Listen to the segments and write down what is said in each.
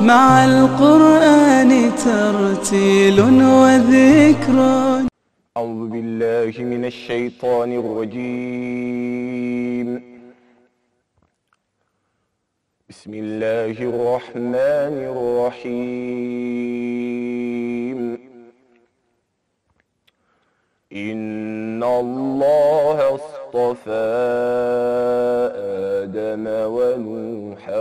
مع القرآن ترتيل وذكر. أعوذ بالله من الشيطان الرجيم. بسم الله الرحمن الرحيم. إن الله اصطفى آدم ونوحا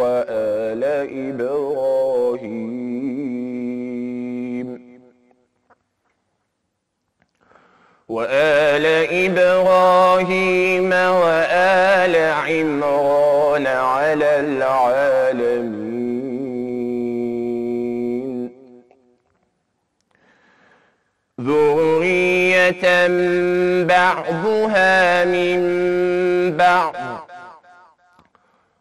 وآل إبراهيم وآل إبراهيم وآل عمران بعضها من بعض.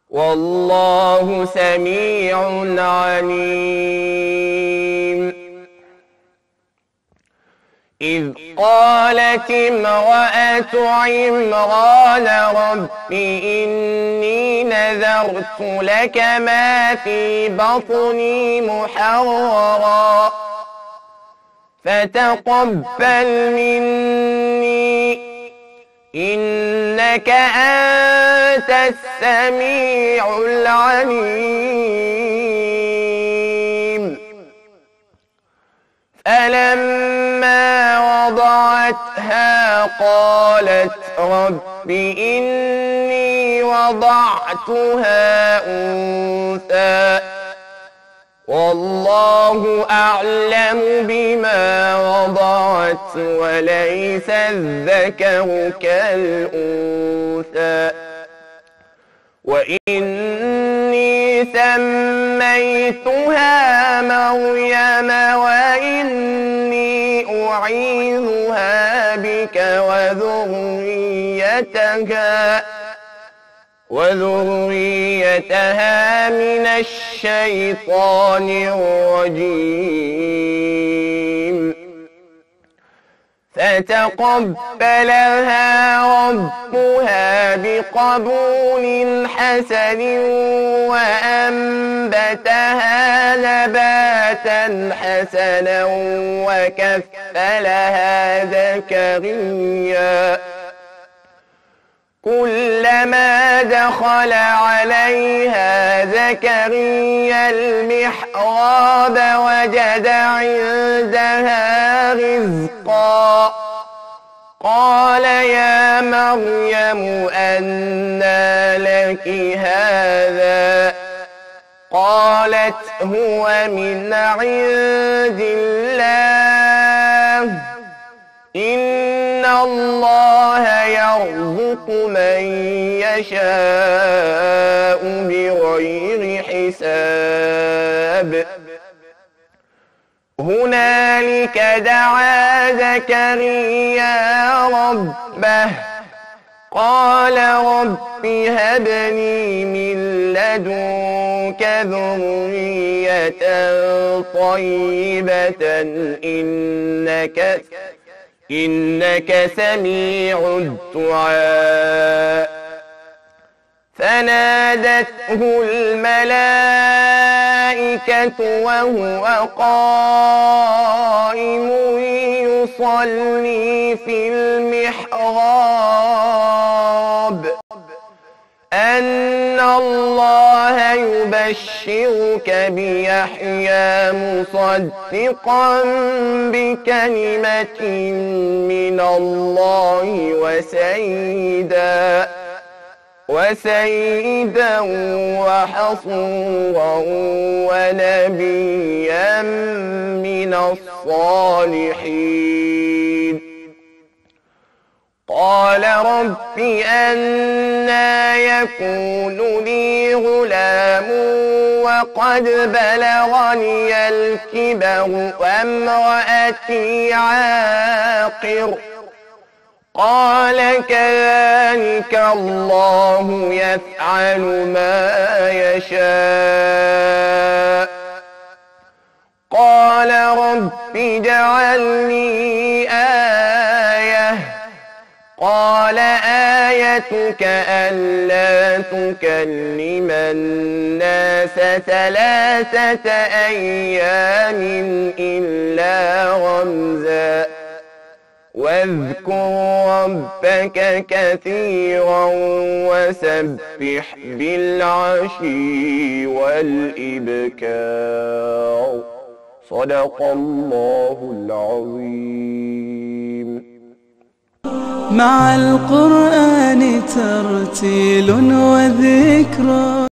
والله سميع عليم. إذ قالت امرأة عمران رب إني نذرت لك ما في بطني محررا. فتقبل مني. إنك أنت السميع العليم. فلما وضعتها قالت رب إني وضعتها أنثى والله أعلم بما وضعت وليس الذكر كالأنثى. وإني سميتها مريم وإني أعيذها بك وذريتها. وذريتها من الشيطان الرجيم. فتقبلها ربها بقبول حسن وأنبتها نباتا حسنا وكفلها زكريا. كلما دخل عليها زكريا المحراب وجد عندها رزقا. قال يا مريم أنى لك هذا؟ قالت هو من عند الله. إن الله يرزق من يشاء بغير حساب. هنالك دعا زكريا ربه قال رب هب لي من لدنك ذرية طيبة إنك إنك سميع الدعاء. فنادته الملائكة وهو قائم يصلي في المحراب. أن الله يبشرك بيحيى مصدقا بكلمة من الله وسيدا وسيدا وحصورا ونبيا من الصالحين. قال رب أنا يكون لي غلام وقد بلغني الكبر وامرأتي عاقر. قال كذلك الله يفعل ما يشاء. قال رب اجعل لي آية قال آيتك ألا تكلم الناس ثلاثة أيام إلا رمزا واذكر ربك كثيرا وسبح بالعشي والإبكار صدق الله العظيم مع القرآن ترتيل وذكرى.